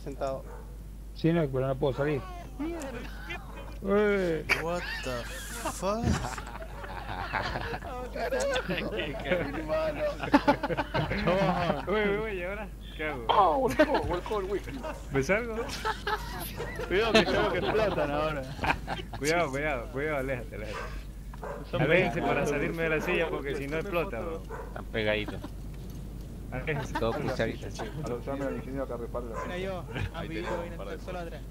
sentado. Sí, no, pero no puedo salir. Ué. What the fuck? Uy, uy, uy, ¿y ahora? ¿Qué hago? ¡Ah, volcó, volcó el whisky! ¿Me salgo? Cuidado que creo que explotan ahora. Cuidado, cuidado, cuidado, aléjate, aléjate. Aléjense para salirme de la silla porque si no explota, bro. Están pegaditos. Todo pizarrito. A los llamen al ingeniero que respalda. Era yo, han vivido en el solo atrás.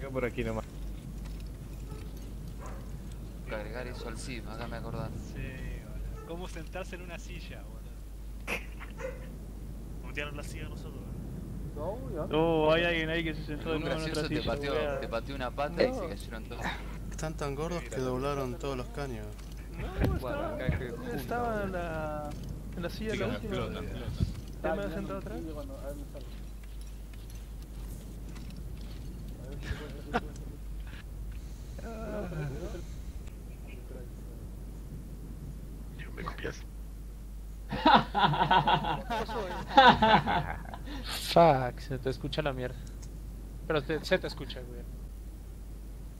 Yo por aquí nomás. agregar eso al sim, hágame acordar. Sí, boludo. ¿Cómo sentarse en una silla, boludo? Mutearon la silla a nosotros. Oh, hay alguien ahí que se sentó de nuevo en otra te pateó, te pateó una pata y se cayeron todos. Están tan gordos que doblaron todos los caños. No, estaba, en la, en la silla de la última. ¿Ya me has sentado atrás? Puede- Me copias. Fuck, se te escucha la mierda. Pero te- se te escucha, güey.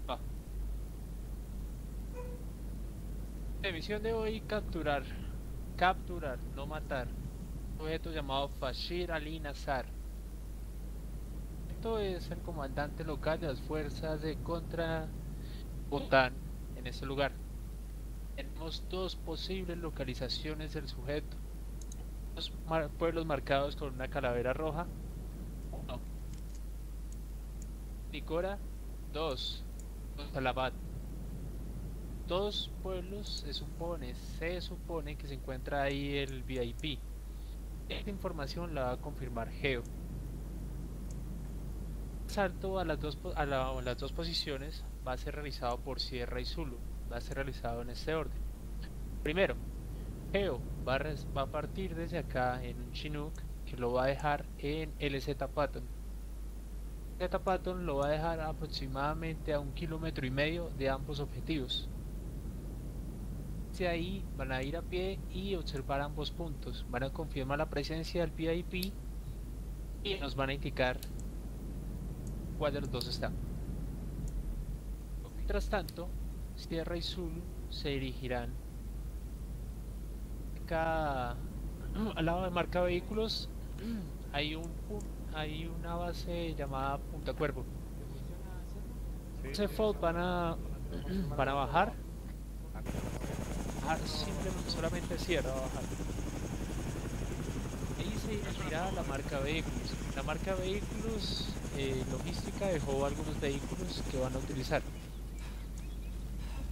Va. La misión de hoy, capturar. Capturar, no matar. Un objeto llamado Fashir Ali Nazar. Esto es el comandante local de las fuerzas de contra OTAN en ese lugar. Tenemos dos posibles localizaciones del sujeto. Mar- pueblos marcados con una calavera roja. Uno. Nicora. Dos. Salabat. Dos pueblos se supone, se supone que se encuentra ahí el VIP. Esta información la va a confirmar Geo. Salto a las dos, a la- a las dos posiciones va a ser realizado por Sierra y Zulu. Va a ser realizado en este orden. Primero, Geo va a, partir desde acá en un Chinook que lo va a dejar en LZ Patton. LZ Patton lo va a dejar aproximadamente a un kilómetro y medio de ambos objetivos. De ahí van a ir a pie y observar ambos puntos. Van a confirmar la presencia del VIP y nos van a indicar cuál de los dos está. Mientras tanto, Sierra y Zulu se dirigirán al lado de marca vehículos hay un hay una base llamada Punta Cuervo. Ese fold van a van a bajar. bajar simplemente solamente Sierra va a bajar. Ahí se dirigirá la marca vehículos. La marca vehículos eh, logística dejó algunos vehículos que van a utilizar.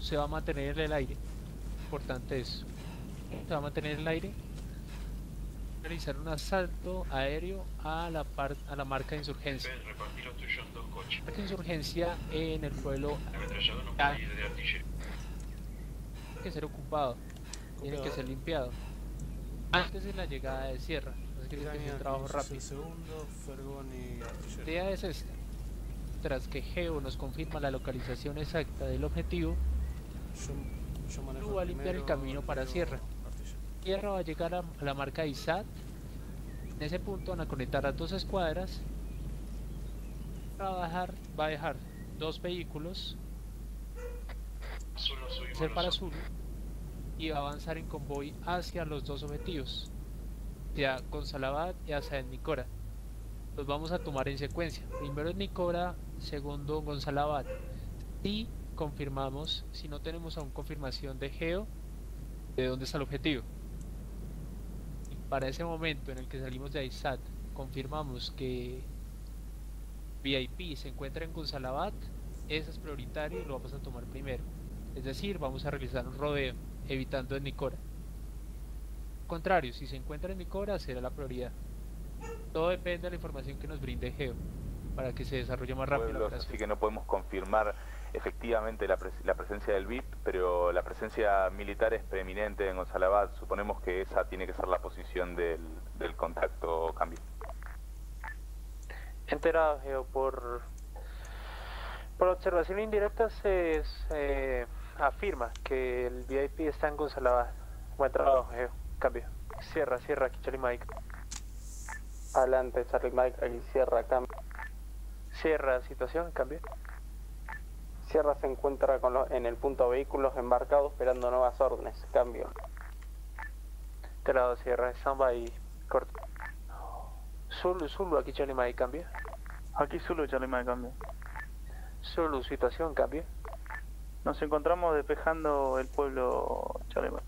Se va a mantener en el aire. Importante eso. Se va a mantener en el aire. Realizar un asalto aéreo a la par- a la marca de insurgencia. Marca de insurgencia en el pueblo Ametrallador no puede ir de artillería. tiene que ser ocupado, tiene que ser limpiado. Antes de la llegada de Sierra. Así que tiene que ser un trabajo rápido. La idea es esta. Tras que Geo nos confirma la localización exacta del objetivo, Yo, yo manejo Tú va a limpiar el camino para Sierra. Va a llegar a, la marca ISAT. En ese punto van a conectar a dos escuadras. Va a dejar, va a dejar dos vehículos, ser para. Zulu, y va a avanzar en convoy hacia los dos objetivos, hacia Gonzalabad y hacia Nicora. Los vamos a tomar en secuencia. Primero en Nicora, segundo Gonzalabad. Y confirmamos, si no tenemos aún confirmación de Geo, de dónde está el objetivo. Para ese momento en el que salimos de ISAT, confirmamos que VIP se encuentra en Gonzalabad, ese es prioritario y lo vamos a tomar primero. Es decir, vamos a realizar un rodeo, evitando en Nicora. Contrario, si se encuentra en Nicora, será la prioridad. Todo depende de la información que nos brinde Geo, para que se desarrolle más rápido pueblos, así que no podemos confirmar efectivamente la, pres- la presencia del VIP, pero la presencia militar es preeminente en Gonzalabad. Suponemos que esa tiene que ser la posición del, del contacto cambio. Enterado, Geo, por, por observación indirecta se, se afirma que el VIP está en Gonzalabad. Buen trabajo, Geo. Cambio. Cierra, cierra aquí, Charlie Mike. Adelante, Charlie Mike, aquí cierra, cambio. Cierra, situación, cambio. Sierra se encuentra con los- en el punto vehículos embarcados esperando nuevas órdenes, cambio. Este lado, cierra, standby, corto. Zulu, Zulu, aquí Charlie Mike, cambio. Aquí Zulu, Charlie Mike, cambio. Zulu, situación, cambio. Nos encontramos despejando el pueblo, Charlie Mike.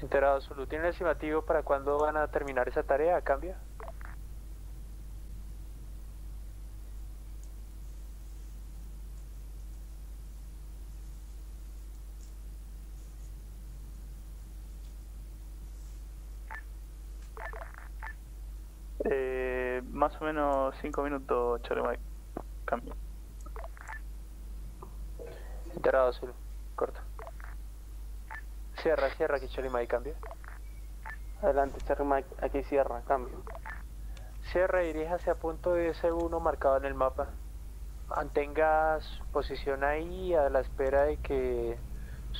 Enterado, Zulu. ¿Tiene el estimativo para cuándo van a terminar esa tarea? ¿Cambio? Eh, más o menos 5 minutos, Charlie Mike. Cambio. Enterado, Zulu. Corto. Cierra, cierra aquí Charlie Mike, cambio. Adelante, Charlie Mike, aquí cierra, cambio. Cierra y diríjase a punto de S1 marcado en el mapa. Mantenga su posición ahí a la espera de que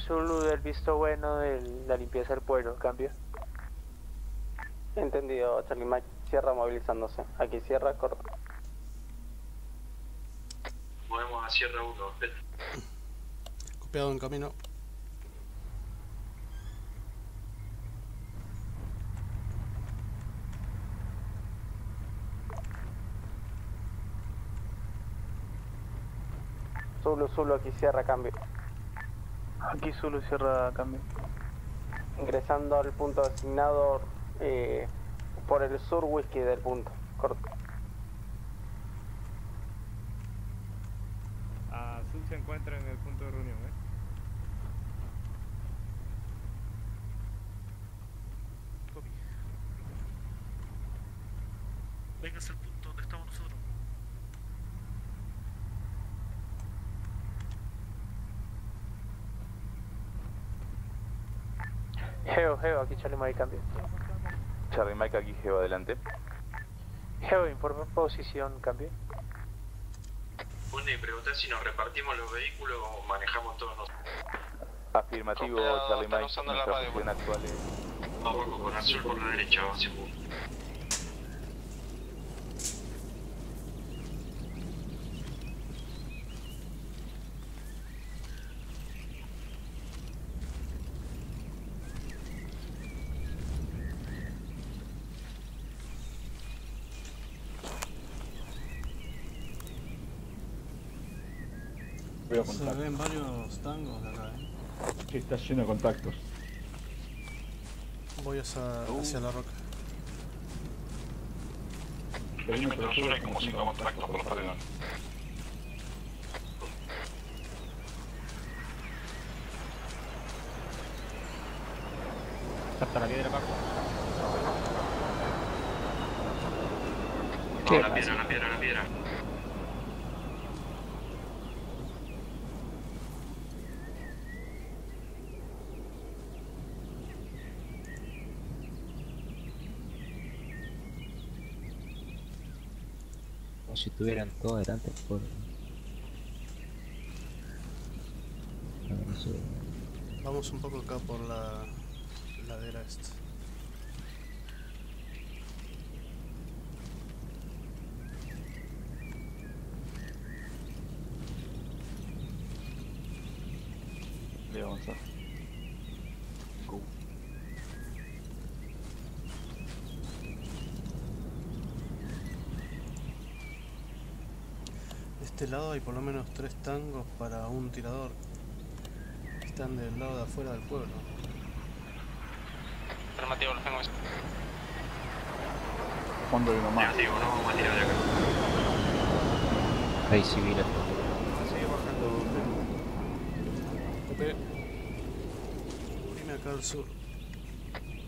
Zulu dé el visto bueno de la limpieza del pueblo. Cambio. Entendido, Charlie Mike, cierra movilizándose. Aquí cierra, corto. Movemos a Sierra 1. Copiado en camino. Zulu, Zulu, aquí cierra, cambio. Aquí Zulu cierra cambio. Ingresando al punto designado eh, por el sur whisky del punto, corto. Azul se encuentra en el punto de reunión, ¿eh? Copy. Vengas al punto donde estamos nosotros. Geo, Geo, aquí Charlie Mike, cambio. Charlie Mike aquí, Geo, adelante. Geo, informe posición, cambio. Bueno, y preguntar si nos repartimos los vehículos o manejamos todos nosotros. Afirmativo, Copiado, Charlie Mike. usando la Nuestra posición actual es... Vamos con azul por la derecha, vamos Se ven varios tangos de acá, ¿eh? Sí, está lleno de contactos. Voy hacia, hacia la roca. Perímetro sur es como cinco contactos por los paredones. Hasta la piedra. No, la piedra, la piedra, la piedra. Como si tuvieran todo delante por... Vamos un poco acá por la ladera esta. Voy a avanzar. Go. De este lado hay por lo menos tres tangos para un tirador. Están del lado de afuera del pueblo. Afirmativo, los tengo. Fondo hay uno más. Negativo, no vamos a tirar de acá. Hay civiles. Sigue bajando. Tope. Cubrime acá al sur.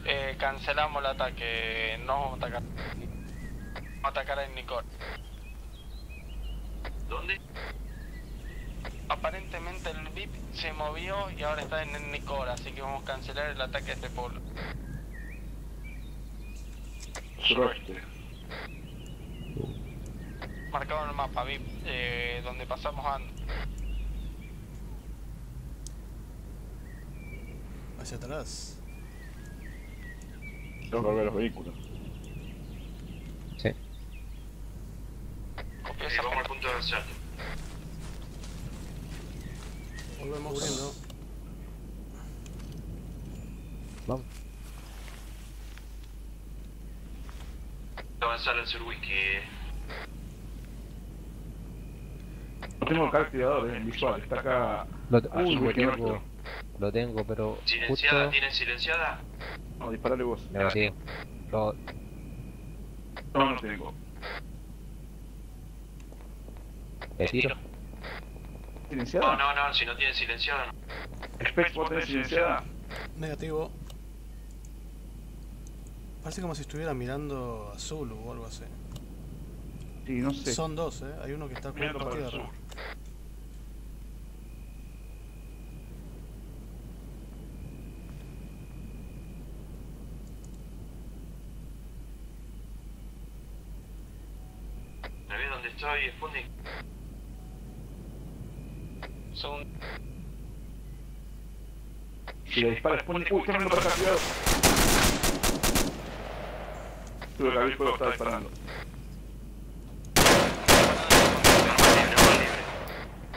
Eh, cancelamos el ataque, no vamos a atacar. Vamos a atacar en Nicor. ¿Dónde? Aparentemente el VIP se movió y ahora está en Nicor, así que vamos a cancelar el ataque a este pueblo. Suroeste. Marcado en el mapa, VIP, eh, donde pasamos a... Hacia atrás. Tengo que ver los vehículos. Sí. Eh, asalto. Volvemos cubriendo. Vamos. Avanzar al sur whisky. No tengo acá eh, en visual. Está acá. Lo, al uy, lo tengo. Lo tengo, pero Silenciada, justo ¿tiene silenciada? No, disparale vos. negativo. Lo, No, no tengo. ¿Le tiro? No, ¿Silenciada? no, no, si no tiene silenciada no. Specs, ¿vos tenés silenciada? Negativo. Parece como si estuviera mirando a Zulu o algo así. Sí, no sé. Son dos, eh. Hay uno que está Mirando por para el tierra. sur. ¿Me ves dónde estoy, Sputnik? Son... Si le disparas, pone. Uy, está viendo para acá, cuidado. Que abrir fuego, estaba disparando.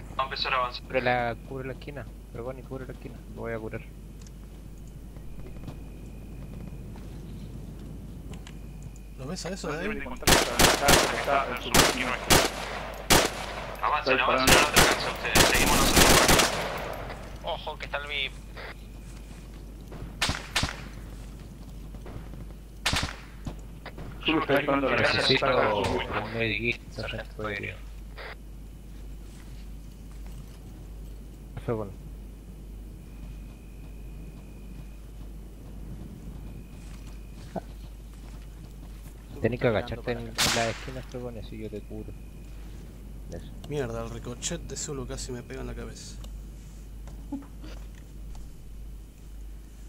Vamos a empezar a avanzar. Cubre la, cubre la esquina. Perdón, y cubre la esquina. Lo voy a curar. ¿Lo ves a eso nuestro. Avancen, avancen, no te alcanza ustedes. Seguimos nosotros. Ojo, que está el VIP. Sur está disparando la casa. Necesito un medikit, sargento aéreo. Fue bueno. Tenés que agacharte en, en la esquina, y así yo te curo. Eso. Mierda, el ricochet de Zulu casi me pega en la cabeza.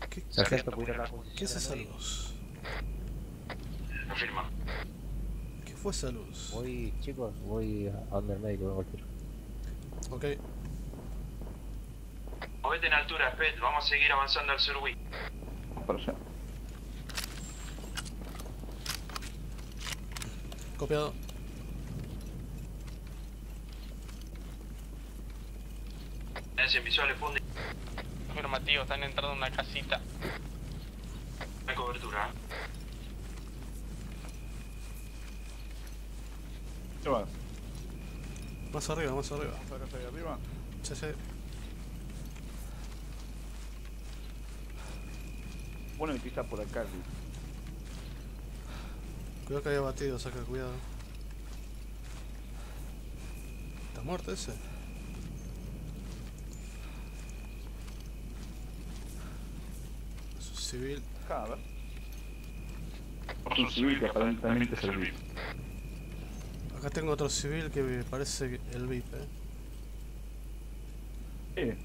¿Qué, la ¿Qué es esa luz? Confirma. ¿Qué fue esa luz? Voy, chicos, voy a donde el médico, vengo al tiro. Ok, Movete en altura, Spet. Vamos a seguir avanzando al sur para allá. copiado. ¿Tenés en visual, Sputnik? Afirmativo, están entrando en una casita. No hay cobertura. ¿Qué vas? Más arriba, más arriba. ¿Estás ahí arriba? Sí, sí. Bueno, que está por acá, Luis. Cuidado que había batido, saca cuidado. ¿Está muerto ese? Es un civil. Acá, a ver. Es un civil que aparentemente es el. Acá tengo otro civil que me parece el VIP, eh.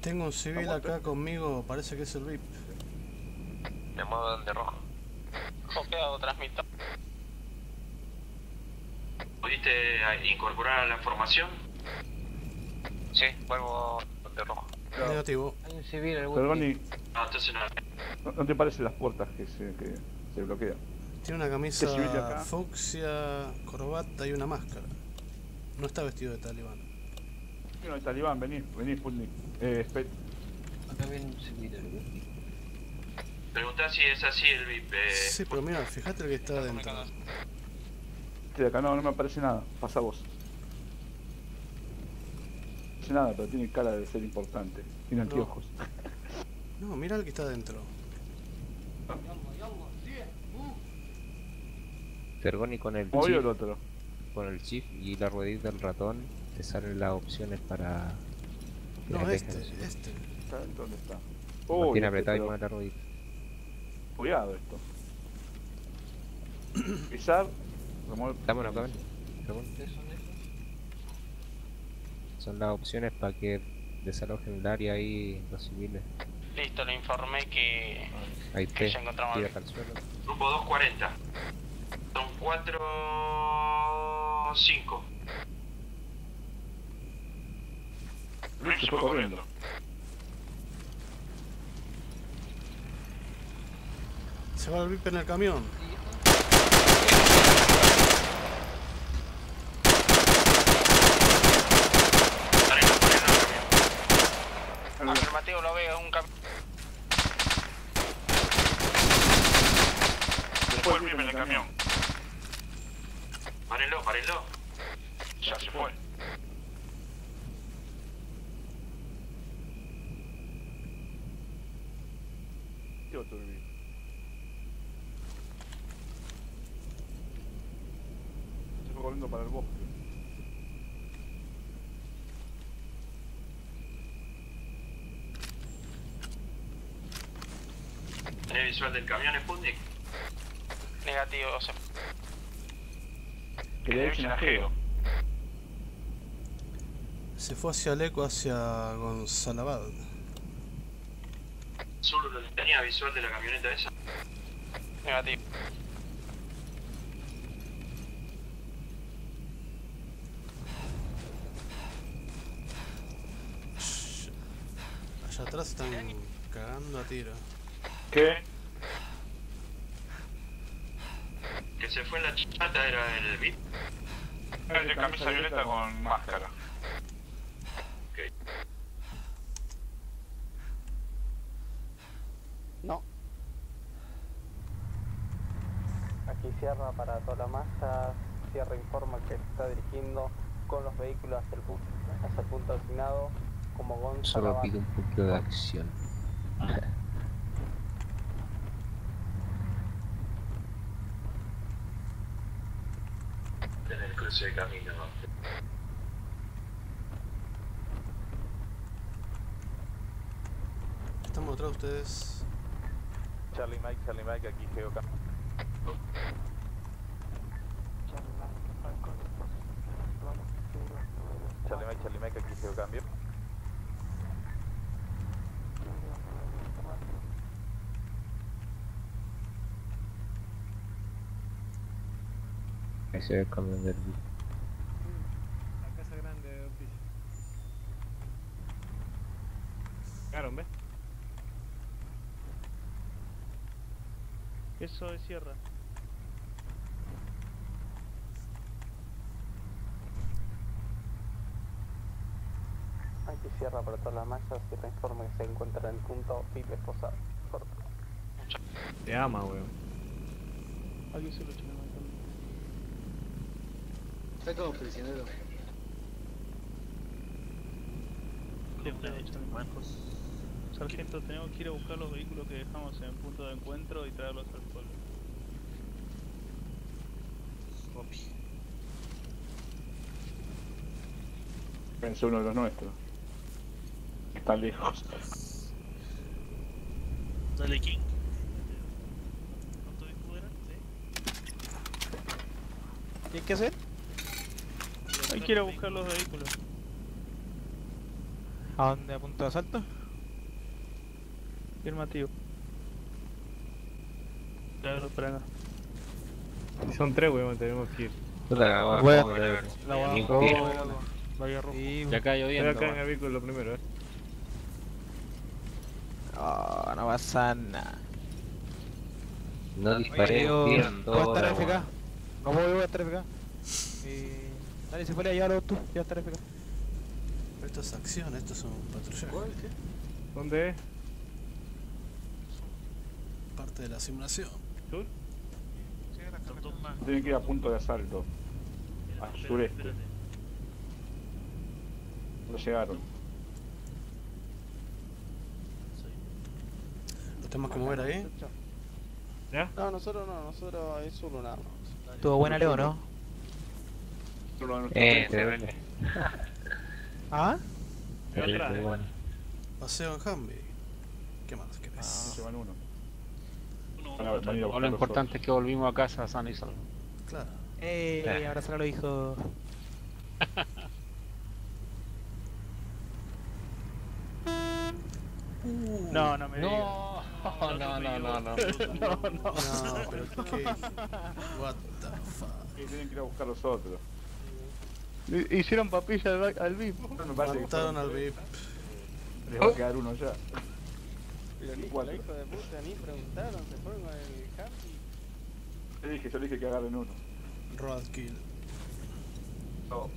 Tengo un civil acá conmigo, parece que es el VIP. Me muevo de rojo. Copiado, transmito. ¿Pudiste eh, incorporar a la formación? Sí, vuelvo de rojo. Negativo. Hay un civil, el Perdón, y No, entonces no. ¿no, no te parecen las puertas que se, que se bloquean? Tiene una ¿Qué civil de camisa fucsia, corbata y una máscara. No está vestido de talibán. Mira, el talibán, vení, vení, Sputnik. Eh. Acá viene un Preguntá si es así el VIP. Eh, Sí, pero mira, fíjate el que está adentro. Este de acá no, no me aparece nada. Pasa vos. No aparece nada, pero tiene cara de ser importante. Tiene No. anteojos. No, mira el que está adentro. Tergoni con el ¿Hoy chip, el otro? con el chip y la ruedita del ratón te salen las opciones para que No, este, dejes. este. ¿Dónde está? Mantiene este, apretado y mueve la ruedita. Cuidado esto. Pisar. remover- Vámonos, acá. Son las opciones para que desalojen el área ahí los civiles. Listo, le informé que... Ahí te ya encontramos grupo 240. Son cuatro 5. Luis se fue corriendo. Se va el VIP en el camión. Afirmativo, lo veo, un cam... Se fue el VIP en el camión. Párenlo, párenlo. Ya se fue. ¿Qué otro VIP? Para el bosque. ¿Tenés visual del camión, Sputnik? Negativo, se... Que le echen ajeo. Se fue hacia el eco, hacia Gonzalabad. Zulu, ¿tenía visual de la camioneta esa? Negativo. Allá atrás están cagando a tiro. ¿Qué? Que se fue en la chata era el VIP. El de camisa violeta con máscara. Ok. No. Aquí cierra para toda la masa. Cierra informa que se está dirigiendo con los vehículos hacia el punto, hacia el punto asignado como Gonzalo. Solo pido un poquito de acción. En el cruce de camino. Estamos atrás de ustedes. Charlie Mike, Charlie Mike, aquí Geoca. Charlie Mike, Charlie Mike, aquí Geocambio. Ese es el camión del VIP. La casa grande de Ortiz. Llegaron, ¿ves? Eso es sierra. Aquí cierra para todas las masas. Cierra informa que se encuentra en el punto VIP esposado. Corto. Te ama, weón. Alguien se lo. Está como prisionero. Sargento, tenemos que ir a buscar los vehículos que dejamos en el punto de encuentro y traerlos al pueblo. Pensé uno de los nuestros. Está lejos. Dale, King. ¿Qué hay que hacer? Que ir a buscar los vehículos. ¿A dónde? ¿A punto de asalto? Afirmativo. Traerlos para acá. Si son tres, weón, tenemos que ir. La madre. la Oh, Ya acá Voy lloviendo. acá en vehículo primero, eh. Oh, no pasa nada. No disparé Yo tiro voy a estar FK. No voy, a estar FK. Eh, dale, se fue a llévalo tú, ya estar FK. Esto es acción, esto es un patrullaje. ¿Dónde es? Parte de la simulación. ¿Sur? Tienen que ir a punto de asalto. Al sureste. No llegaron. ¿Lo tenemos que mover ahí? ¿Ya? No, nosotros no, nosotros es solo nada más. Estuvo buena Leo, ¿no? Nuestros Eh. ¿Ah? Muy eh. bueno. Paseo en Humvee. ¿Qué más querés? Llevan uno. Lo importante es que volvimos a casa sano y salvo. Claro. Eh, abrazar a los hijos. No, no me digas. No, no, no, no, no. No, pero qué. What the fuck. Y tienen que ir a buscar los otros. Le hicieron papilla al, al VIP. Me parece que Mataron al VIP. les va a quedar uno ya. Pero ni hijos de puta ni preguntaron, se fueron con el campi. Te dije, yo le dije que agarren uno. Roadkill. No,